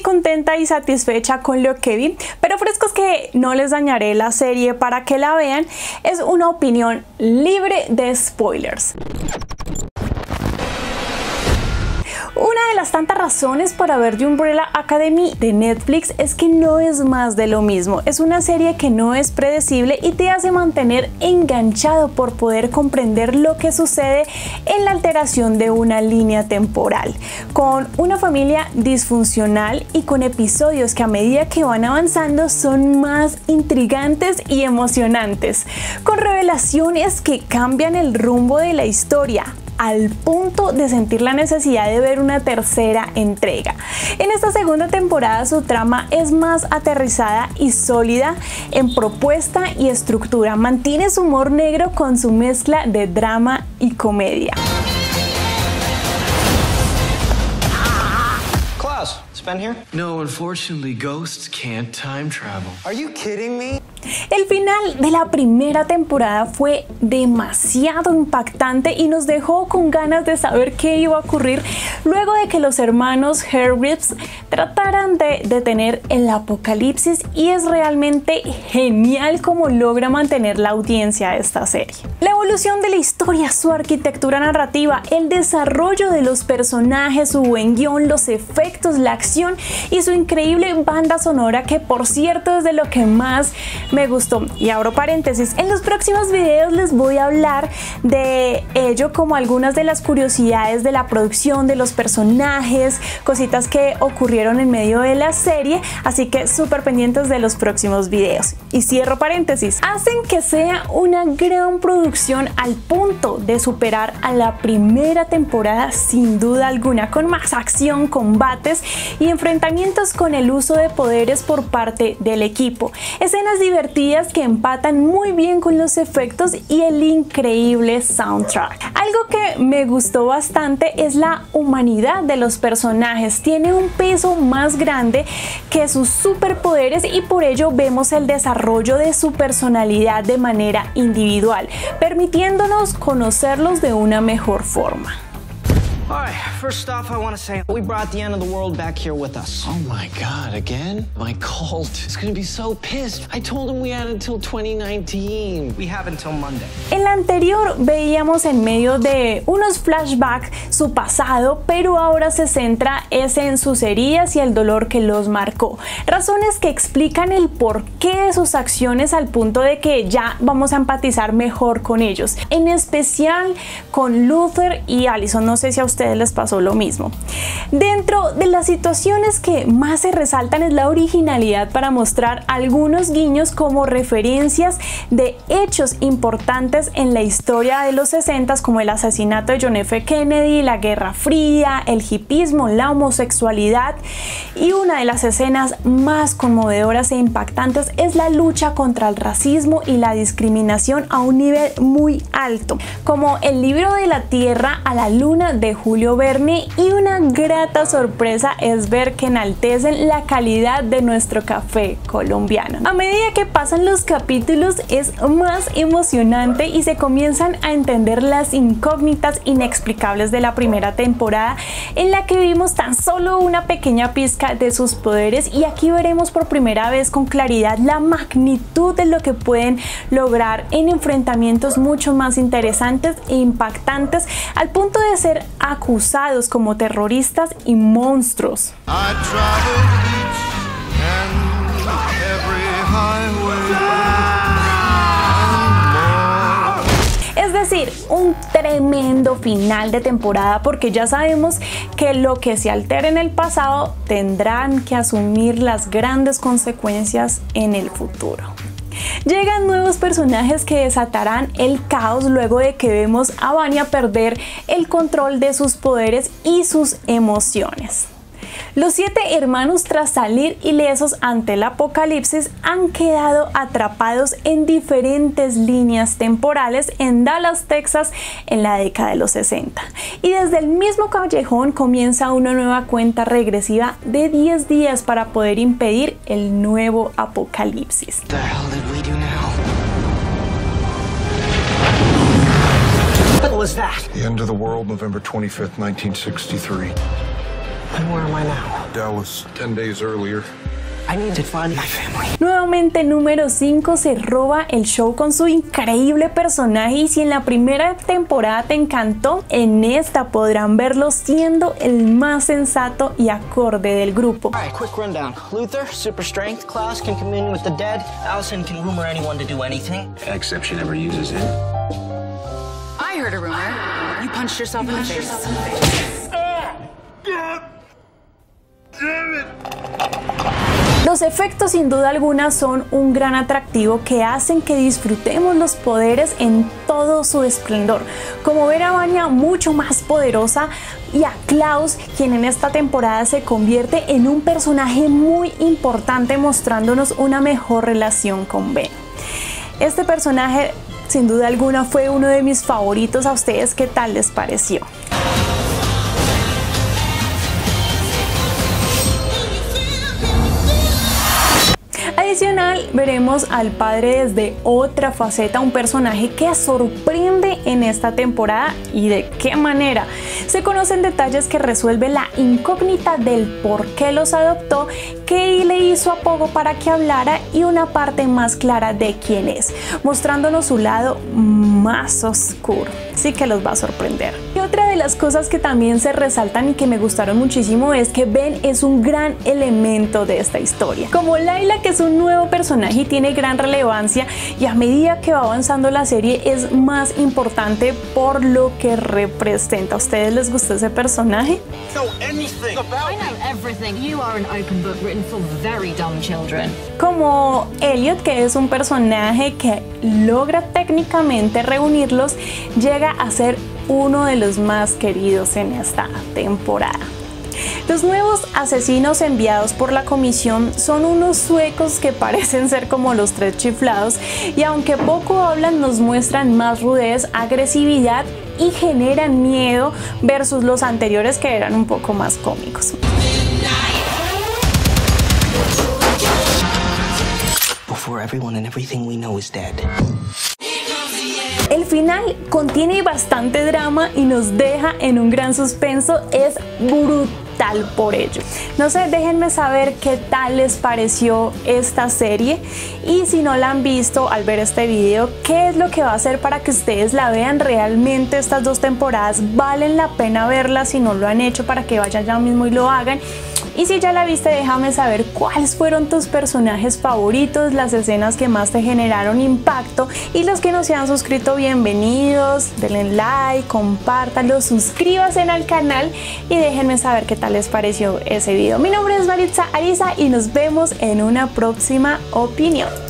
contenta y satisfecha con lo que vi, pero frescos que no les dañaré la serie para que la vean, es una opinión libre de spoilers. Una de las tantas razones para ver The Umbrella Academy de Netflix es que no es más de lo mismo. Es una serie que no es predecible y te hace mantener enganchado por poder comprender lo que sucede en la alteración de una línea temporal. Con una familia disfuncional y con episodios que a medida que van avanzando son más intrigantes y emocionantes. Con revelaciones que cambian el rumbo de la historia al punto de sentir la necesidad de ver una tercera entrega. En esta segunda temporada su trama es más aterrizada y sólida en propuesta y estructura. Mantiene su humor negro con su mezcla de drama y comedia. Klaus, spend here? No, unfortunately, ghosts can't time travel. Are you kidding me? El final de la primera temporada fue demasiado impactante y nos dejó con ganas de saber qué iba a ocurrir luego de que los hermanos Hargreaves trataran de detener el apocalipsis y es realmente genial cómo logra mantener la audiencia de esta serie. La evolución de la historia, su arquitectura narrativa, el desarrollo de los personajes, su buen guion, los efectos, la acción y su increíble banda sonora que por cierto es de lo que más me gustó. Y abro paréntesis, en los próximos videos les voy a hablar de ello como algunas de las curiosidades de la producción, de los personajes, cositas que ocurrieron en medio de la serie, así que súper pendientes de los próximos videos. Y cierro paréntesis, hacen que sea una gran producción al punto de superar a la primera temporada sin duda alguna, con más acción, combates y enfrentamientos con el uso de poderes por parte del equipo. Escenas divertidas que empatan muy bien con los efectos y el increíble soundtrack. Algo que me gustó bastante es la humanidad de los personajes. Tiene un peso más grande que sus superpoderes y por ello vemos el desarrollo de su personalidad de manera individual, permitiéndonos conocerlos de una mejor forma. Alright, first off, I want to say we brought the end of the world back here with us. Oh my god, again? My cult is gonna be so pissed. I told him we had until 2019. We have until Monday. En la anterior veíamos en medio de unos flashbacks su pasado, pero ahora se centra es en sus heridas y el dolor que los marcó. Razones que explican el porqué de sus acciones al punto de que ya vamos a empatizar mejor con ellos. En especial con Luther y Allison. No sé si a ustedes les pasó lo mismo. Dentro de las situaciones que más se resaltan es la originalidad para mostrar algunos guiños como referencias de hechos importantes en la historia de los 60 como el asesinato de John F. Kennedy, la Guerra Fría, el hipismo, la homosexualidad y una de las escenas más conmovedoras e impactantes es la lucha contra el racismo y la discriminación a un nivel muy alto, como el libro de la Tierra a la Luna de Julio Verne y una grata sorpresa es ver que enaltecen la calidad de nuestro café colombiano. A medida que pasan los capítulos es más emocionante y se comienzan a entender las incógnitas inexplicables de la primera temporada en la que vimos tan solo una pequeña pizca de sus poderes y aquí veremos por primera vez con claridad la magnitud de lo que pueden lograr en enfrentamientos mucho más interesantes e impactantes al punto de ser acusados como terroristas y monstruos. Es decir, un tremendo final de temporada porque ya sabemos que lo que se altera en el pasado tendrán que asumir las grandes consecuencias en el futuro. Llegan nuevos personajes que desatarán el caos luego de que vemos a Vanya perder el control de sus poderes y sus emociones. Los siete hermanos tras salir ilesos ante el apocalipsis han quedado atrapados en diferentes líneas temporales en Dallas, Texas en la década de los 60. Y desde el mismo callejón comienza una nueva cuenta regresiva de 10 días para poder impedir el nuevo apocalipsis. Was that? The end of the world, November 25th, 1963. And where am I now? Dallas, 10 days earlier. I need to find my family. Nuevamente número 5 se roba el show con su increíble personaje y si en la primera temporada te encantó, en esta podrán verlo siendo el más sensato y acorde del grupo. All right, quick rundown. Luther, super strength. Klaus can commune with the dead. Allison can rumor anyone to do anything. Except she never uses it. I heard a rumor. You punched yourself in the face. Los efectos sin duda alguna son un gran atractivo que hacen que disfrutemos los poderes en todo su esplendor, como ver a Vanya mucho más poderosa y a Klaus, quien en esta temporada se convierte en un personaje muy importante mostrándonos una mejor relación con Ben. Este personaje sin duda alguna fue uno de mis favoritos a ustedes, ¿qué tal les pareció? Adicional, veremos al padre desde otra faceta, un personaje que sorprende en esta temporada y de qué manera. Se conocen detalles que resuelve la incógnita del por qué los adoptó, qué le hizo a Pogo para que hablara y una parte más clara de quién es, mostrándonos su lado más oscuro. Sí que los va a sorprender. Otra de las cosas que también se resaltan y que me gustaron muchísimo es que Ben es un gran elemento de esta historia. Como Laila, que es un nuevo personaje y tiene gran relevancia y a medida que va avanzando la serie es más importante por lo que representa. ¿A ustedes les gustó ese personaje? Know anything about I know everything. You are an open book written for very dumb children. Como Elliot, que es un personaje que logra técnicamente reunirlos, llega a ser uno de los más queridos en esta temporada. Los nuevos asesinos enviados por la comisión son unos suecos que parecen ser como los tres chiflados y aunque poco hablan nos muestran más rudez, agresividad y generan miedo versus los anteriores que eran un poco más cómicos. Before everyone and everything we know is dead. El final contiene bastante drama y nos deja en un gran suspenso, es brutal por ello. No sé, déjenme saber qué tal les pareció esta serie y si no la han visto al ver este video, qué es lo que va a hacer para que ustedes la vean realmente estas dos temporadas, valen la pena verlas si no lo han hecho para que vayan ya mismo y lo hagan. Y si ya la viste, déjame saber cuáles fueron tus personajes favoritos, las escenas que más te generaron impacto y los que no se han suscrito, bienvenidos, denle like, compártanlo, suscríbanse al canal y déjenme saber qué tal les pareció ese video. Mi nombre es Maritza Ariza y nos vemos en una próxima opinión.